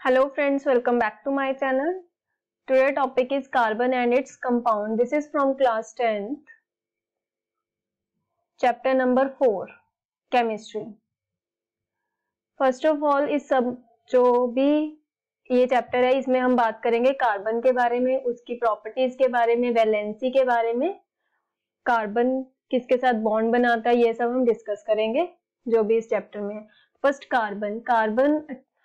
Hello friends, welcome back to my channel. Today topic is carbon and its compound. This is from class 10th. Chapter number 4 Chemistry. First of all इस सब जो भी ये chapter है इसमें हम बात करेंगे कार्बन के बारे में उसकी प्रॉपर्टीज़ के बारे में वैलेंसी के बारे में कार्बन किसके साथ बॉन्ड बनाता है ये सब हम डिस्कस करेंगे जो भी इस चैप्टर में है first carbon carbon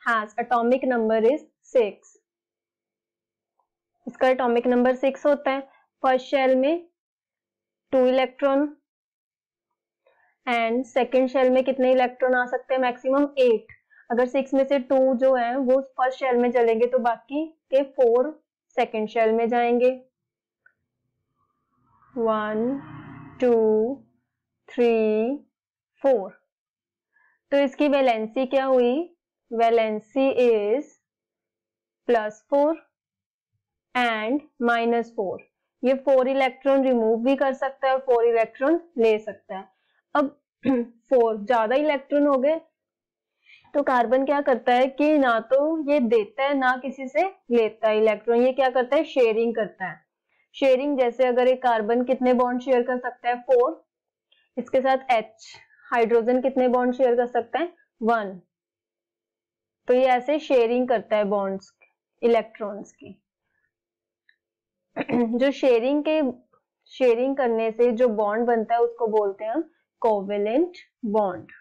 has atomic number is six इसका एटॉमिक नंबर सिक्स होता है। फ़र्स्ट शेल में two electron and second shell में कितने इलेक्ट्रॉन आ सकते हैं? मैक्सिमम एट अगर सिक्स में से टू जो है, वो फ़र्स्ट शेल में चलेंगे तो बाकी के फोर सेकेंड शेल में जाएँगे। वन टू थ्री फोर तो इसकी वैलेंसी क्या हुई? Valency is plus four and minus four ये फोर इलेक्ट्रॉन रिमूव भी कर सकता है और फोर इलेक्ट्रॉन ले सकता है। अब फोर ज़्यादा इलेक्ट्रॉन हो गए तो कार्बन क्या करता है कि ना तो ये देता है, ना किसी से लेता है इलेक्ट्रॉन ये क्या करता है? शेयरिंग करता है। शेयरिंग जैसे अगर एक कार्बन कितने बॉन्ड शेयर कर सकता है? फोर इसके साथ एच हाइड्रोजन कितने बॉन्ड शेयर कर सकता है? वन तो ये ऐसे शेयरिंग करता है बॉन्ड्स इलेक्ट्रॉन्स की। जो शेयरिंग के शेयरिंग करने से जो बॉन्ड बनता है, उसको बोलते हैं हम covalent bond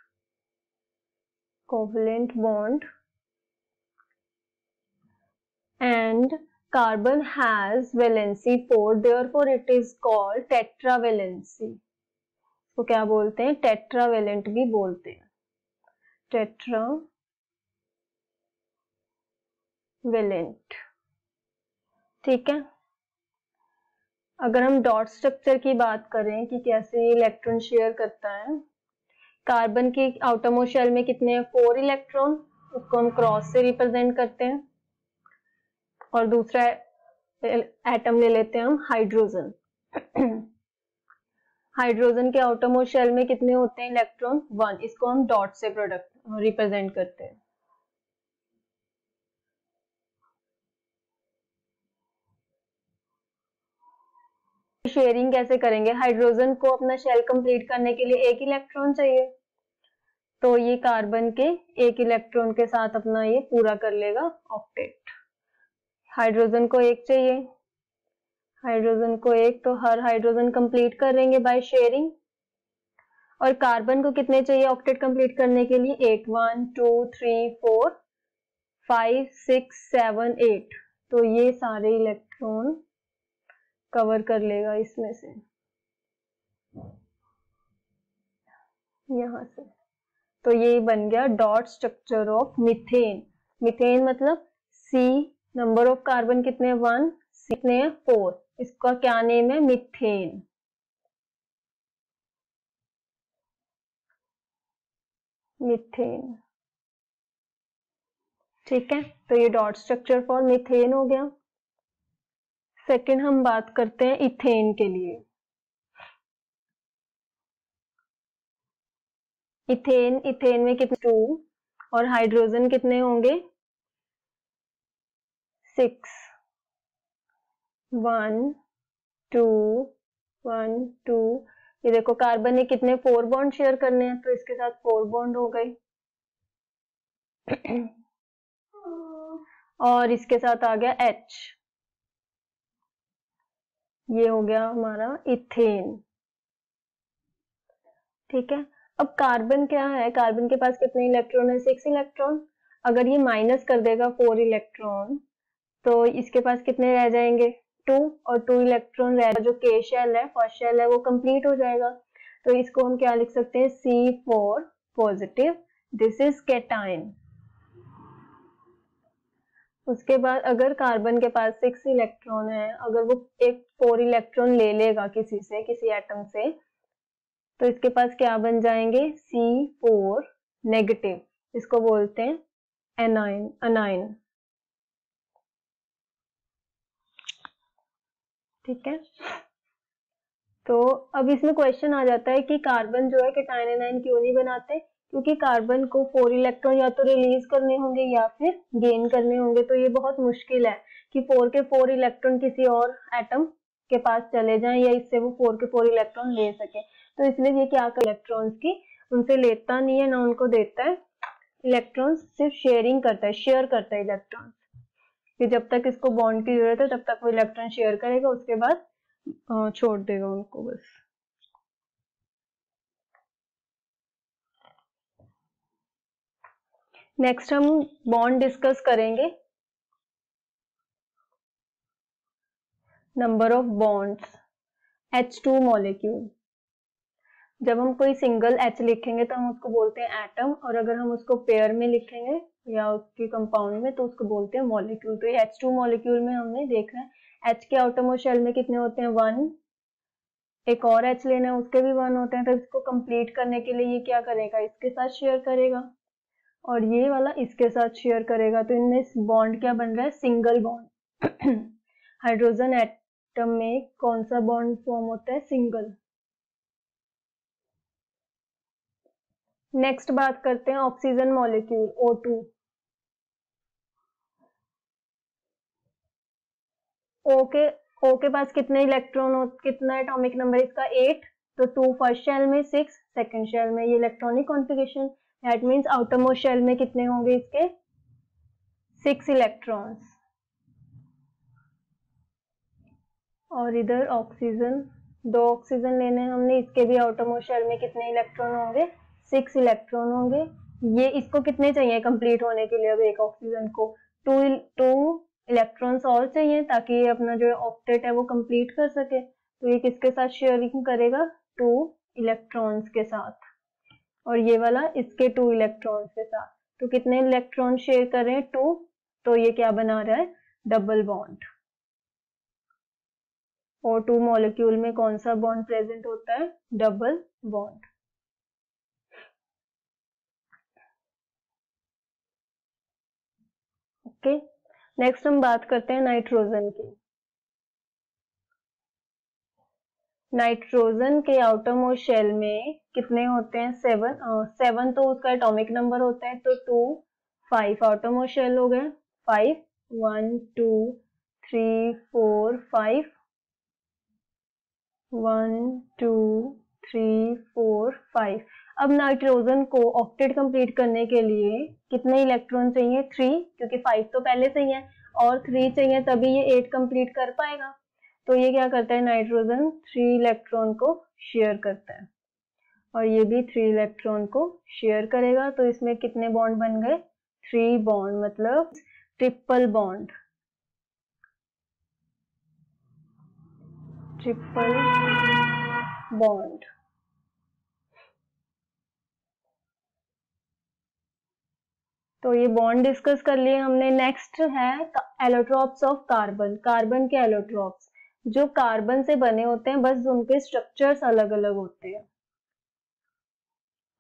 covalent bond and carbon has valency 4 therefore it is called tetravalency तो क्या बोलते हैं? टेट्रावेलेंट भी बोलते हैं। Tetravalent. ठीक है? अगर हम डॉट स्ट्रक्चर की बात करें कि कैसे इलेक्ट्रॉन शेयर करता है, कार्बन की आउटरमोस्ट शेल में कितने हैं? फोर इलेक्ट्रॉन, उसको हम क्रॉस से रिप्रेजेंट करते हैं। और दूसरा एटम ले लेते हैं हम, हाइड्रोजन। हाइड्रोजन के आउटरमोस्ट शेल में कितने होते हैं इलेक्ट्रॉन? वन। इसको हम डॉट से प्रोडक्ट, रिप्रेजेंट करते हैं। शेयरिंग कैसे करेंगे? हाइड्रोजन को अपना शेल कंप्लीट करने के लिए एक इलेक्ट्रॉन चाहिए। तो ये कार्बन के एक इलेक्ट्रॉन के साथ अपना ये पूरा कर लेगा ऑक्टेट हाइड्रोजन को एक चाहिए। हाइड्रोजन को एक तो हर हाइड्रोजन कंप्लीट करेंगे बाय शेयरिंग और कार्बन को कितने चाहिए ऑक्टेट कंप्लीट करने के लिए? Eight one two three four five six seven eight तो ये सारे इलेक्ट्रॉन कवर कर लेगा इसमें से। यहाँ से। तो ये बन गया dot structure of methane. Methane मतलब सी नंबर ऑफ़ कार्बन कितने वन कितने फोर। इसका क्या नेम है? मिथेन। मिथेन। ठीक है? तो ये डॉट स्ट्रक्चर फॉर मिथेन हो गया। सेकंड हम बात करते हैं इथेन के लिए। इथेन इथेन में कितने टू और हाइड्रोजन कितने होंगे? Six one two one two ये देखो कार्बन ने कितने फोर बॉन्ड शेयर करने हैं तो इसके साथ फोर बॉन्ड हो गए। और इसके साथ आ गया एच ये हो गया हमारा इथेन। ठीक है? अब कार्बन क्या है? कार्बन के पास कितने इलेक्ट्रॉन है? Six electron. अगर ये माइनस कर देगा फोर इलेक्ट्रॉन तो इसके पास कितने रह जाएँगे? टू, और टू इलेक्ट्रॉन रहेगा जो के शेल है फ़र्स्ट शेल है, वो कंप्लीट हो जाएगा। तो इसको हम क्या लिख सकते हैं? C four positive this is cation उसके बाद अगर कार्बन के पास सिक्स इलेक्ट्रॉन है, अगर वो एक फोर इलेक्ट्रॉन ले लेगा किसी से, किसी एटम से तो इसके पास क्या बन जाएँगे? सी फोर नेगेटिव इसको बोलते हैं एनाइन अनाइन ठीक है? तो अब इसमें क्वेश्चन आ जाता है कि कार्बन जो है कैटाइन एनाइन क्यों नहीं बनाते? क्योंकि कार्बन को फोर इलेक्ट्रॉन या तो रिलीज़ करने होंगे या फिर गेन करने होंगे तो ये बहुत मुश्किल है कि फोर के फोर इलेक्ट्रॉन किसी और एटम के पास चले जाएँ या इससे वो फोर के फोर इलेक्ट्रॉन ले सके। तो इसलिए ये क्या कर इलेक्ट्रॉन्स की उनसे लेता नहीं है, ना उनको देता है। इलेक्ट्रॉन्स सिर्फ़ शेयरिंग करता है शेयर करता है इलेक्ट्रॉन्स कि जब तक इसको बॉन्ड की ज़रूरत है, तब तक वो इलेक्ट्रॉन शेयर करेगा, उसके बाद छोड़ देगा उनको बस। नेक्स्ट हम बॉन्ड डिस्कस करेंगे। Number of bonds H two molecule. जब हम कोई सिंगल एच लिखेंगे तो हम उसको बोलते हैं एटम और अगर हम उसको पेयर में लिखेंगे या उसके कंपाउंड में तो उसको बोलते हैं मॉलिक्यूल तो ये टू मॉलिक्यूल में हमने देखा है। एच के आउटमो शेल में कितने होते हैं? वन एक और एच लेना है, उसके भी वन होते हैं। तो इसको कंप्लीट करने के लिए ये क्या करेगा? इसके साथ शेयर करेगा। और ये वाला इसके साथ शेयर करेगा। तो इनमें बॉन्ड क्या बन रहा है? सिंगल बॉन्ड हाइड्रोजन एटम में कौन सा बॉन्ड फॉर्म होता है? सिंगल नेक्स्ट बात करते हैं ऑक्सीजन मॉलिक्यूल O2 O के O के पास कितने इलेक्ट्रॉन हो, कितना एटॉमिक नंबर इसका? एट तो टू फ़र्स्ट शेल में सिक्स सेकंड शेल में ये electronic configuration that means outermost shell में कितने होंगे इसके? सिक्स इलेक्ट्रॉन्स और इधर ऑक्सीजन दो ऑक्सीजन लेने हमने, इसके भी आउटरमोस्ट शेल में कितने इलेक्ट्रॉन होंगे? सिक्स इलेक्ट्रॉन होंगे। ये इसको कितने चाहिए कंप्लीट होने के लिए? अब एक ऑक्सीजन को टू टू इलेक्ट्रॉन्स और चाहिए ताकि ये अपना जो ऑक्टेट है वो कंप्लीट कर सके। तो ये किसके साथ शेयरिंग करेगा? टू इलेक्ट्रॉन्स के साथ। और ये वाला इसके टू इलेक्ट्रॉन्स के साथ। तो कितने इलेक्ट्रॉन शेयर कर हैं? टू तो ये क्या बना रहा है? डबल बॉन्ड और टू मॉलिक्यूल में कौन सा बॉन्ड प्रेजेंट होता है? डबल बॉन्ड ओके नेक्स्ट हम बात करते हैं नाइट्रोजन की. नाइट्रोजन के आउटर मोस्ट शेल में कितने होते हैं? सेवन सेवन तो उसका एटॉमिक नंबर होता है तो two five outermost shell हो गए. Five one two three four five one two three four five अब नाइट्रोजन को ऑक्टेट कंप्लीट करने के लिए कितने इलेक्ट्रॉन चाहिए? थ्री क्योंकि फाइव तो पहले से ही है। और थ्री चाहिए तभी ये एट कंप्लीट कर पाएगा। तो ये क्या करता है? नाइट्रोजन थ्री इलेक्ट्रॉन को शेयर करता है। और ये भी थ्री इलेक्ट्रॉन को शेयर करेगा। तो इसमें कितने बॉन्ड बन गए? थ्री बॉन्ड मतलब ट्रिपल बॉन्ड ट्रिपल बॉन्ड तो ये बॉन्ड डिस्कस कर लिए हमने. नेक्स्ट है एलोट्रॉप्स ऑफ़ कार्बन कार्बन के एलोट्रॉप्स जो कार्बन से बने होते हैं, बस उनके स्ट्रक्चर्स अलग अलग होते हैं.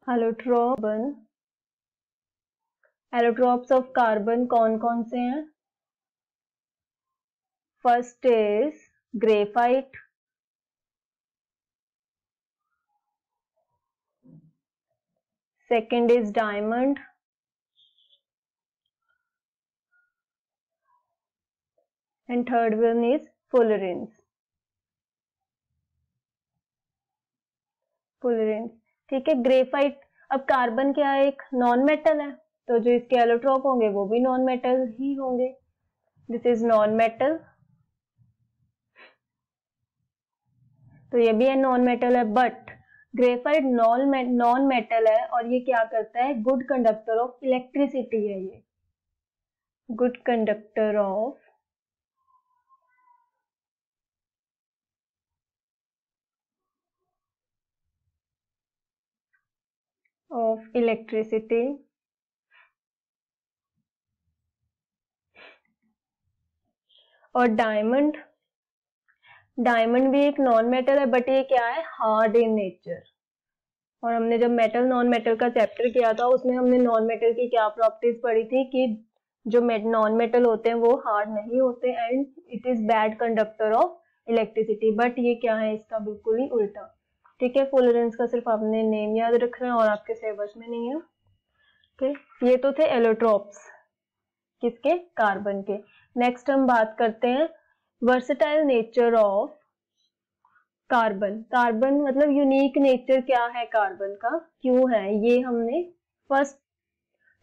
एलोट्रोबन एलोट्रॉप्स ऑफ़ कार्बन कौन कौन से हैं? First is graphite second is diamond and third one is fullerenes. fullerenes. ठीक है ग्रेफाइट अब कार्बन क्या है? एक नॉन मेटल है। तो जो इसके एलोट्रॉप होंगे, वो भी नॉन मेटल ही होंगे। दिस इज़ नॉन मेटल तो ये भी है नॉन मेटल है but graphite non non metal है और ये क्या करता है? गुड कंडक्टर ऑफ़ इलेक्ट्रिसिटी है ये। Good conductor of of electricity और डायमंड डायमंड भी एक नॉन मेटल है बट ये क्या है? हार्ड इन नेचर और हमने जब मेटल नॉन मेटल का चैप्टर किया था, उसमें हमने नॉन मेटल की क्या प्रॉपर्टीज़ पढ़ी थी कि जो नॉन मेटल होते हैं, वो हार्ड नहीं होते and it is bad conductor of electricity but ये क्या है इसका? बिल्कुल ही उल्टा. ठीक है? फुलरेंस का सिर्फ़ आपने नेम याद रखना है और आपके सिलेबस में नहीं है. ओके ये तो थे एलोट्रोप्स किसके? कार्बन के. नेक्स्ट हम बात करते हैं versatile nature of carbon carbon मतलब यूनिक नेचर क्या है कार्बन का? क्यों है? ये हमने फ़र्स्ट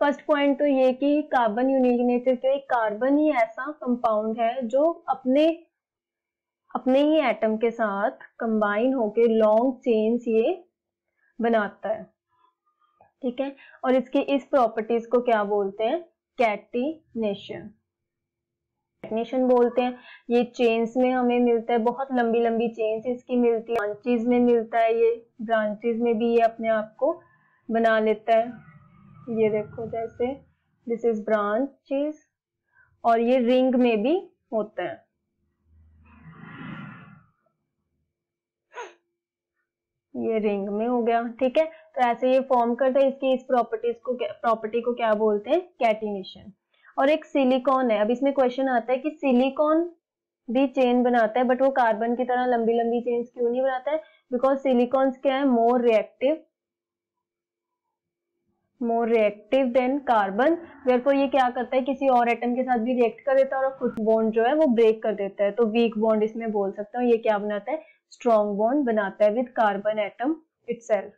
फ़र्स्ट पॉइंट तो ये कि कार्बन यूनिक नेचर क्यों कार्बन ही ऐसा कंपाउंड है जो अपने अपने ही एटम के साथ कंबाइन होके लॉन्ग चेन्स ये बनाता है। ठीक है? और इसकी इस प्रॉपर्टीज़ को क्या बोलते हैं? कैटिनेशन कैटिनेशन बोलते हैं, ये चेन्स में हमें मिलता है, बहुत लंबी लंबी चेन्स इसकी मिलती है। ब्रांचेज में मिलता है ये ब्रांचेज में भी ये अपने आप को बना लेता है। ये देखो जैसे दिस इज़ ब्रांचेस और ये रिंग में भी होता है। ये रिंग में हो गया, ठीक है? तो ऐसे ये फॉर्म करता है, इसकी इस प्रॉपर्टीज़ को प्रॉपर्टी को क्या बोलते हैं? कैटिनेशन और एक सिलिकॉन है। अब इसमें क्वेश्चन आता है कि सिलिकॉन भी चेन बनाता है बट वो कार्बन की तरह लंबी लंबी चेन क्यों नहीं बनाता है? बिकॉज़ सिलिकॉन क्या है? More reactive more reactive than carbon therefore ये क्या करता है? किसी और एटम के साथ भी रिएक्ट कर देता है और खुद बॉन्ड जो है, वो ब्रेक कर देता है। तो वीक बॉन्ड इसमें बोल सकता हूँ ये क्या बनाता है? स्ट्रॉन्ग बॉन्ड बनाता है विद कार्बन एटम इटसेल्फ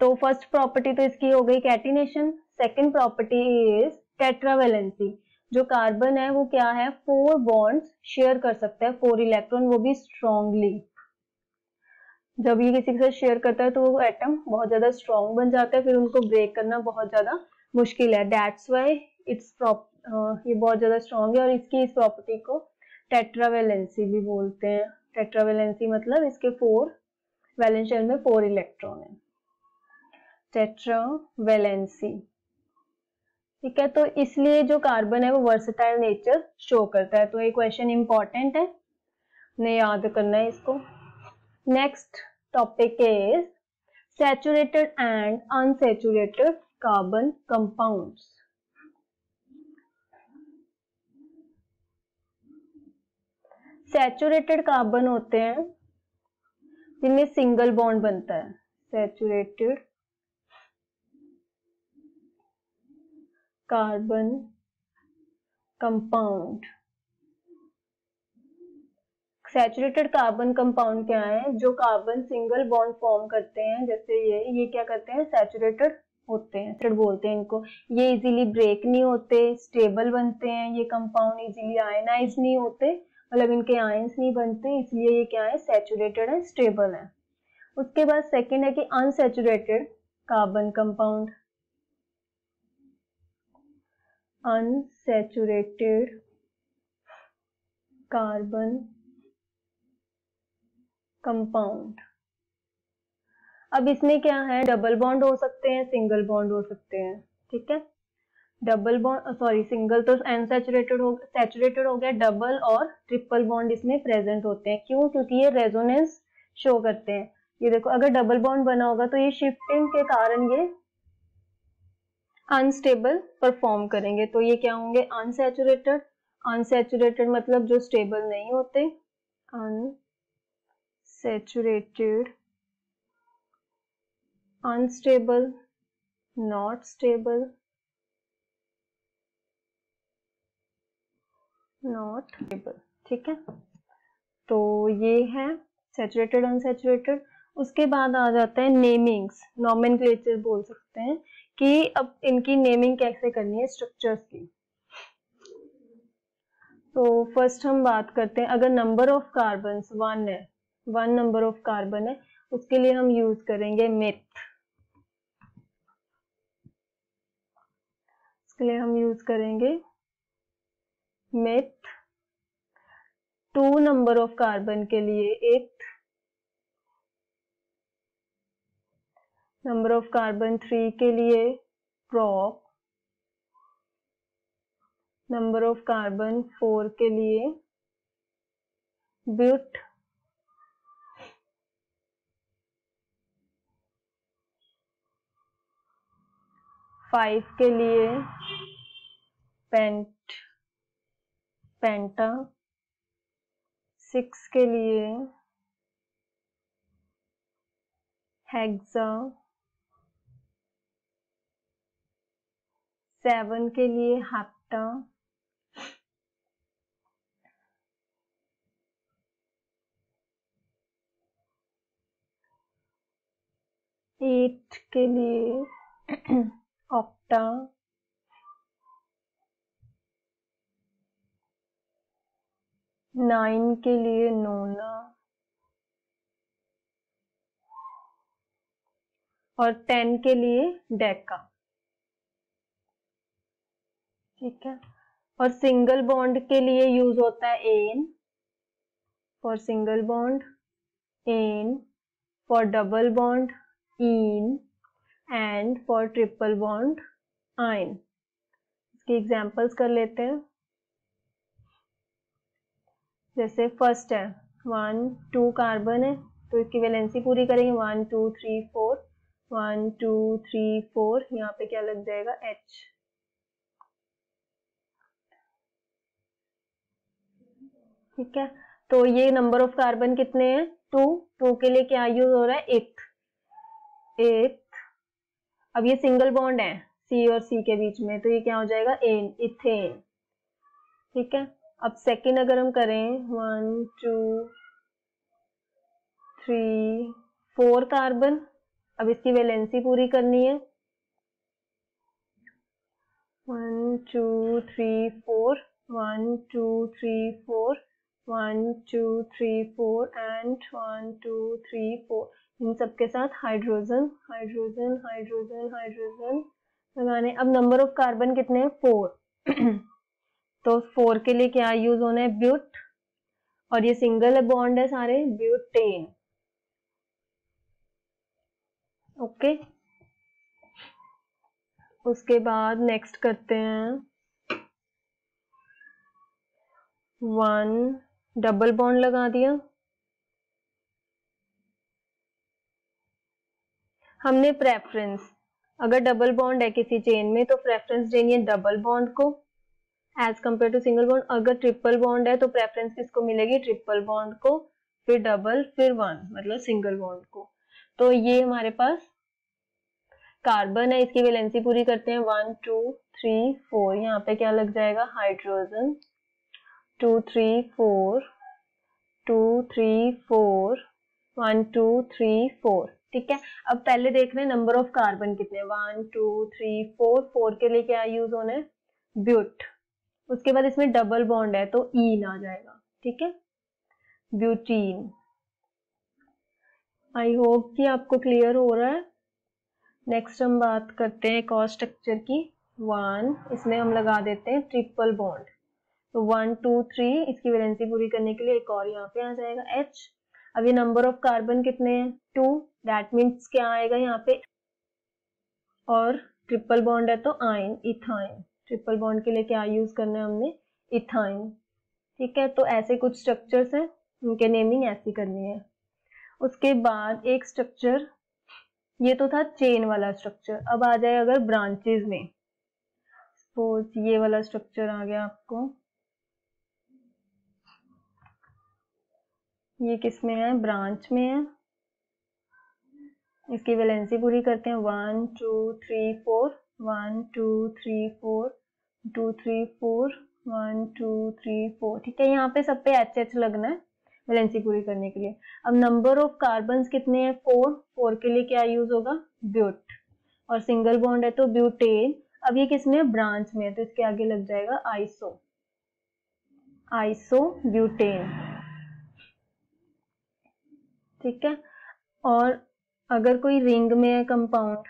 तो फ़र्स्ट प्रॉपर्टी तो इसकी हो गई catenation second property is tetravalency जो कार्बन है वो क्या है? फोर बॉन्ड्स शेयर कर सकता है फोर इलेक्ट्रॉन वो भी स्ट्रॉन्गली जब ये किसी के साथ शेयर करता है तो वो एटम बहुत ज़्यादा स्ट्रॉन्ग बन जाता है, फिर उनको ब्रेक करना बहुत ज़्यादा मुश्किल है. दैट्स वाई इट्स ये बहुत ज़्यादा स्ट्रॉन्ग है और इसकी इस प्रॉपर्टी को टेट्रावेलेंसी भी बोलते हैं. टेट्रावेलेंसी मतलब इसके फोर वैलेंस शेल में फोर इलेक्ट्रॉन है. टेट्रावेलेंसी ठीक है तो इसलिए जो कार्बन है वो वर्सटाइल नेचर शो करता है। तो ये क्वेश्चन इंपॉर्टेंट है। ने याद करना है इसको। Next topic is saturated and unsaturated carbon compounds saturated carbon होते हैं, जिनमें सिंगल बॉन्ड बनता है। Saturated carbon compound saturated carbon compound क्या है? जो कार्बन सिंगल बॉन्ड फॉर्म करते हैं, जैसे ये ये क्या करते हैं? सैचुरेटेड होते हैं बोलते हैं इनको। ये इजीली ब्रेक नहीं होते स्टेबल बनते हैं, ये कंपाउंड इजीली आयनाइज नहीं होते मतलब इनके आयंस नहीं बनते, इसलिए ये क्या है? सेचुरेटेड है स्टेबल है। उसके बाद सेकेंड है कि unsaturated carbon compound unsaturated carbon compound अब इसमें क्या है? डबल बॉन्ड हो सकते हैं सिंगल बॉन्ड हो सकते हैं, ठीक है? डबल बॉन्ड सॉरी सिंगल तो अनसेचुरेटेड हो सेचुरेटेड हो गया डबल और ट्रिपल बॉन्ड इसमें प्रेजेंट होते हैं। क्यों? क्योंकि ये रेजोनेंस शो करते हैं। ये देखो, अगर डबल बॉन्ड बना होगा तो ये शिफ्टिंग के कारण ये अनस्टेबल परफॉर्म करेंगे तो ये क्या होंगे? अनसेचुरेटेड अनसेचुरेटेड मतलब जो स्टेबल नहीं होते unsaturated unstable not stable not stable ठीक है? तो ये है सेचुरेटेड अनसेचुरेटेड उसके बाद आ जाता है नेमिंग्स नॉमिन बोल सकते हैं। कि अब इनकी नेमिंग कैसे करनी है स्ट्रक्चर्स की। तो फ़र्स्ट हम बात करते हैं, अगर नंबर ऑफ़ कार्बन वन है वन नंबर ऑफ़ कार्बन है, उसके लिए हम यूज़ करेंगे मिथ उसके लिए हम यूज़ करेंगे meth two number of carbon के लिए eth number of carbon three के लिए prop, number of carbon four के लिए ब्यूट, फाइव के लिए पेंट, पेंटा, सिक्स के लिए हेक्सा सेवन के लिए हेप्टा एट के लिए ऑप्टा नाइन के लिए नोना। और टेन के लिए डेका। ठीक है? और सिंगल बॉन्ड के लिए यूज़ होता है ane for single bond ene for double bond in and for triple bond yne इसके एग्जांपल्स कर लेते हैं। जैसे फ़र्स्ट है वन टू कार्बन है तो इसकी वैलेंसी पूरी करेंगे। One two three four one two three four यहाँ पे क्या लग जाएगा? एच ठीक है? तो ये नंबर ऑफ़ कार्बन कितने हैं? टू टू के लिए क्या यूज़ हो रहा है? एक एक अब ये सिंगल बॉन्ड है सी और सी के बीच में तो ये क्या हो जाएगा? एन इथेन ठीक है? अब सेकंड अगर हम करें one two three four carbon अब इसकी वैलेंसी पूरी करनी है। One two three four one two three four one two three four and one two three four इन सबके साथ हाइड्रोजन हाइड्रोजन हाइड्रोजन हाइड्रोजन लगाने। अब नंबर ऑफ़ कार्बन कितने हैं? फोर तो फोर के लिए क्या यूज़ होना है? ब्यूट और ये सिंगल बॉन्ड है सारे ब्यूटेन ओके उसके बाद नेक्स्ट करते हैं। वन डबल बॉन्ड लगा दिया। हमने प्रेफरेंस अगर डबल बॉन्ड है किसी चेन में तो प्रेफरेंस देनी है डबल बॉन्ड को as compare to single bond अगर ट्रिपल बॉन्ड है तो प्रेफरेंस किसको मिलेगी? ट्रिपल बॉन्ड को, फिर डबल फिर वन मतलब सिंगल बॉन्ड को। तो ये हमारे पास कार्बन है, इसकी वैलेंसी पूरी करते हैं वन टू थ्री फोर यहाँ पे क्या लग जाएगा? Hydrogen two three four, two three four, one two three four, ठीक है? अब पहले देख रहे हैं नंबर ऑफ़ कार्बन कितने one two three four four के लिए क्या यूज़ होना है? ब्यूट उसके बाद इसमें डबल बॉन्ड है तो ईन आ जाएगा, ठीक है? ब्यूटीन आई होप कि आपको क्लियर हो रहा है। नेक्स्ट हम बात करते हैं एक और स्ट्रक्चर की। वन इसमें हम लगा देते हैं ट्रिपल बॉन्ड तो वन टू थ्री इसकी वैलेंसी पूरी करने के लिए एक और यहाँ पे आ जाएगा एच अब ये नंबर ऑफ़ कार्बन कितने हैं? टू दैट मीन्स क्या आएगा यहाँ पे? और ट्रिपल बॉन्ड है तो आइन इथाइन ट्रिपल बॉन्ड के लिए क्या यूज़ करना है हमने? इथाइन ठीक है तो ऐसे कुछ स्ट्रक्चर्स हैं, उनके नेमिंग ऐसी करनी है। उसके बाद एक स्ट्रक्चर ये तो था चेन वाला स्ट्रक्चर अब आ जाए अगर ब्रांचेज में। सपोज़ ये वाला स्ट्रक्चर आ गया आपको। ये किसमें है? ब्रांच में है। इसकी वैलेंसी पूरी करते हैं। One, two, three, four. One, two, three, four. Two, three, four. One, two, three, four. ठीक है, यहाँ पे सब पे एच एच लगना है वैलेंसी पूरी करने के लिए। अब नंबर ऑफ़ कार्बन कितने हैं? फोर फोर के लिए क्या यूज़ होगा? ब्यूट और सिंगल बॉन्ड है तो ब्यूटेन अब ये किसमें ब्रांच में है तो इसके आगे लग जाएगा आइसो आइसो ब्यूटेन ठीक है? और अगर कोई रिंग में है कंपाउंड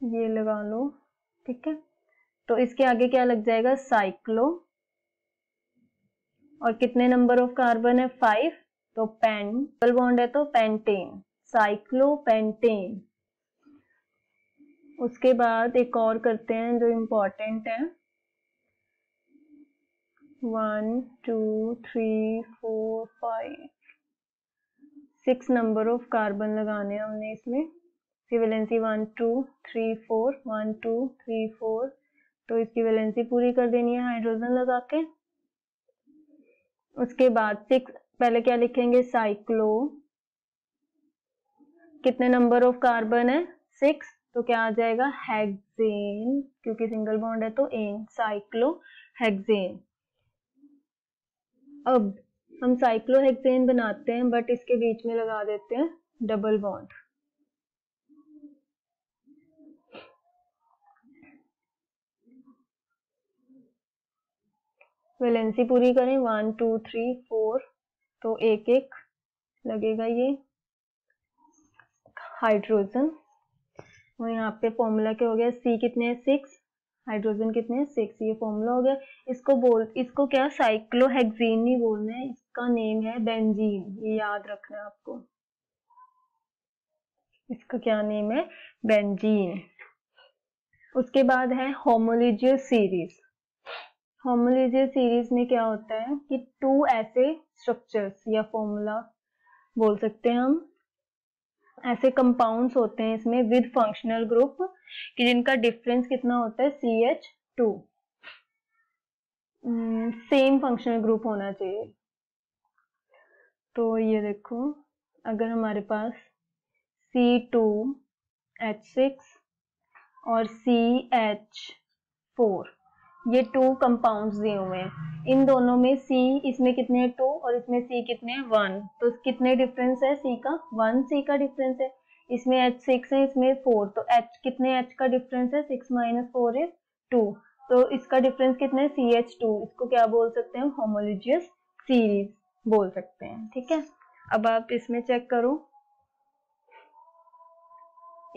ये लगा लो, ठीक है? तो इसके आगे क्या लग जाएगा? साइक्लो और कितने नंबर ऑफ़ कार्बन है? फाइव तो पेन डबल बॉन्ड है तो पेंटेन साइक्लो पेंटेन उसके बाद एक और करते हैं जो इंपॉर्टेंट है। One two three four five six number of carbon लगाने हैं हमने इसमें. इसकी valency one two three four one two three four तो इसकी वैलेंसी पूरी कर देनी है हाइड्रोजन लगा के उसके बाद सिक्स पहले क्या लिखेंगे? साइक्लो कितने नंबर ऑफ़ कार्बन है? सिक्स तो क्या आ जाएगा? हेक्सेन क्योंकि सिंगल बॉन्ड है तो एन साइक्लो हेक्सेन अब हम साइक्लोहेक्सेन बनाते हैं बट इसके बीच में लगा देते हैं डबल बॉन्ड वैलेंसी पूरी करें वन टू थ्री फोर तो एक एक लगेगा ये हाइड्रोजन और यहाँ पे फॉर्मूला क्या हो गया? सी कितने सिक्स हाइड्रोजन कितने सिक्स ये फॉर्मूला हो गया। इसको बोल, इसको क्या? साइक्लोहेक्सीन नहीं बोलना है, इसका नेम है बेंजीन ये याद रखना है आपको। इसका क्या नेम है? बेंजीन उसके बाद है होमोलिजियस सीरीज़ होमोलिजियस सीरीज़ में क्या होता है कि टू ऐसे स्ट्रक्चर्स या फॉर्मूला बोल सकते हैं हम। ऐसे कंपाउंड्स होते हैं इसमें विद फंक्शनल ग्रुप कि जिनका डिफरेंस कितना होता है? C H two same functional group होना चाहिए। तो ये देखो, अगर हमारे पास सी टू एच सिक्स और सी एच फोर ये टू कंपाउंड्स दिए हुए हैं। इन दोनों में सी इसमें कितने टू और इसमें सी कितने वन तो कितने डिफरेंस है सी का? वन सी का डिफरेंस है। इसमें एच सिक्स है, इसमें फोर तो एच कितने एच का डिफरेंस है? Six minus four is two तो इसका डिफरेंस कितना है? सी एच टू इसको क्या बोल सकते हैं? होमोलिजियस सीरीज़ बोल सकते हैं। ठीक है? अब आप इसमें चेक करो।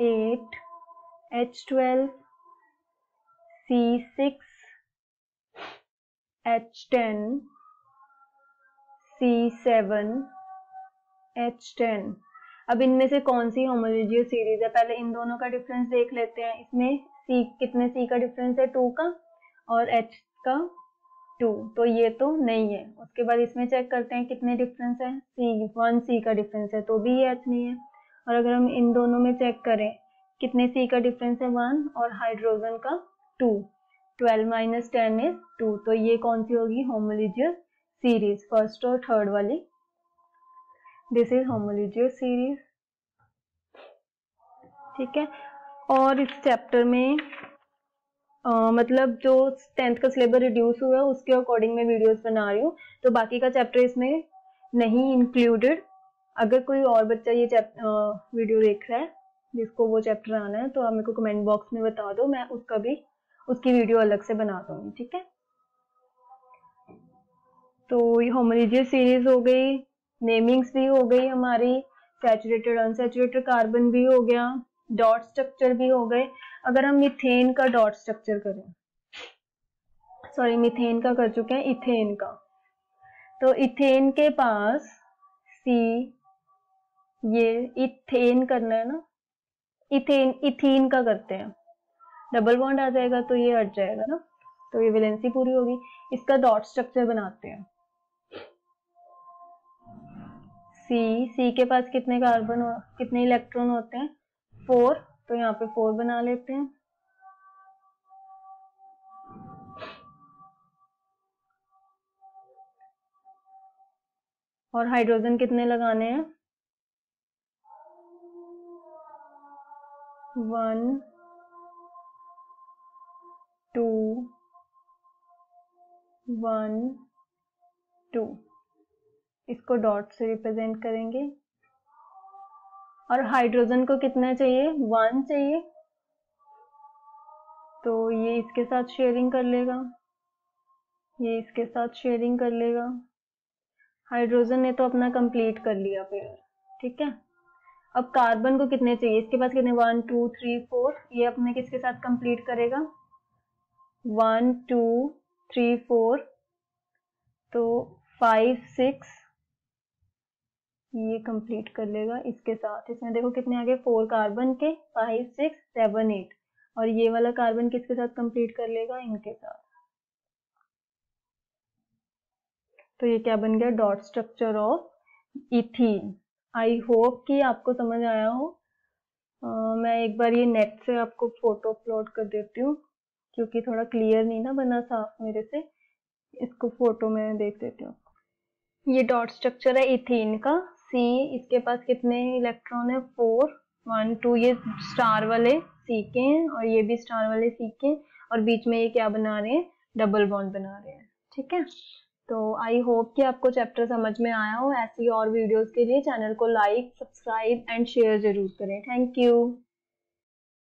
Eight H twelve C six H ten C seven H ten अब इनमें से कौन सी होमोलिजियस सीरीज़ है? पहले इन दोनों का डिफरेंस देख लेते हैं। इसमें सी कितने सी का डिफरेंस है? टू का और एच का टू तो ये तो नहीं है। उसके बाद इसमें चेक करते हैं कितने डिफरेंस है। सी वन सी का डिफरेंस है तो भी ये एच नहीं है। और अगर हम इन दोनों में चेक करें, कितने सी का डिफरेंस है? वन और हाइड्रोजन का two twelve minus ten is two तो ये कौन सी होगी? होमोलिजियस सीरीज़ फ़र्स्ट और थर्ड वाली। दिस इज़ होमोलिजियस सीरीज़ ठीक है? और इस चैप्टर में आ, मतलब जो टेंथ का सिलेबस रिड्यूस हुआ है उसके अकॉर्डिंग मैं वीडियोस बना रही हूँ। तो बाकी का चैप्टर इसमें नहीं इंक्लूडेड अगर कोई और बच्चा ये वीडियो देख रहा है जिसको वो चैप्टर आना है तो आप मेरे को कमेंट बॉक्स में बता दो मैं उसका भी उसकी वीडियो अलग से बना दूँगी, ठीक है? तो ये होमोलिजियस सीरीज़ हो गई नेमिंग्स भी हो गई हमारी सैचुरेटेड अनसेचुरेटेड कार्बन भी हो गया डॉट स्ट्रक्चर भी हो गए। अगर हम मिथेन का डॉट स्ट्रक्चर करें सॉरी मिथेन का कर चुके हैं इथेन का। तो इथेन के पास सी ये इथेन करना है ना? इथेन इथीन का करते हैं। डबल बॉन्ड आ जाएगा तो ये हट जाएगा ना तो ये वैलेंसी पूरी होगी। इसका डॉट स्ट्रक्चर बनाते हैं। सी सी के पास कितने कार्बन कितने इलेक्ट्रॉन होते हैं? फोर तो यहाँ पे फोर बना लेते हैं। और हाइड्रोजन कितने लगाने हैं? One two, one, two. इसको डॉट से रिप्रेजेंट करेंगे। और हाइड्रोजन को कितना चाहिए? वन चाहिए। तो ये इसके साथ शेयरिंग कर लेगा। ये इसके साथ शेयरिंग कर लेगा। हाइड्रोजन ने तो अपना कंप्लीट कर लिया फिर, ठीक है? अब कार्बन को कितने चाहिए? इसके पास कितने? One, two, three, four. ये अपने किसके साथ कंप्लीट करेगा? वन टू थ्री फोर तो फाइव सिक्स ये कंप्लीट कर लेगा इसके साथ। इसमें देखो कितने आगे फोर कार्बन के फाइव सिक्स सेवन एट और ये वाला कार्बन किसके साथ कंप्लीट कर लेगा? इनके साथ। तो ये क्या बन गया? Dot structure of ethene I hope कि आपको समझ आया हो। आ, मैं एक बार ये नेट से आपको फ़ोटो अपलोड कर देती हूँ। क्योंकि थोड़ा क्लियर नहीं ना बना साफ़ मेरे से, इसको फ़ोटो में देख देती हूँ। ये डॉट स्ट्रक्चर है इथीन का। सी इसके पास कितने इलेक्ट्रॉन है? फोर वन टू ये स्टार वाले सी के हैं और ये भी स्टार वाले सी के और बीच में ये क्या बना रहे हैं? डबल बॉन्ड बना रहे हैं, ठीक है? तो आई होप कि आपको चैप्टर समझ में आया हो। ऐसी और वीडियोस के लिए चैनल को लाइक सब्सक्राइब एंड शेयर ज़रूर करें। Thank you